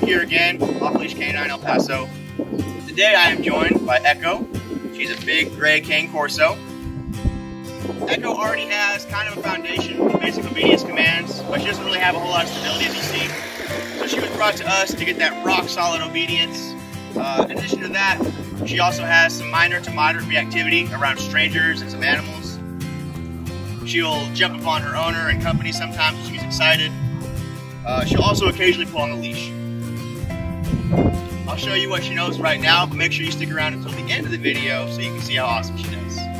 Here again, Off Leash Canine El Paso. Today I am joined by Echo. She's a big gray cane corso. Echo already has kind of a foundation of basic obedience commands, but she doesn't really have a whole lot of stability as you see. So she was brought to us to get that rock solid obedience. Uh, in addition to that, she also has some minor to moderate reactivity around strangers and some animals. She'll jump upon her owner and company sometimes if she's excited. Uh, she'll also occasionally pull on the leash. I'll show you what she knows right now, but make sure you stick around until the end of the video so you can see how awesome she does.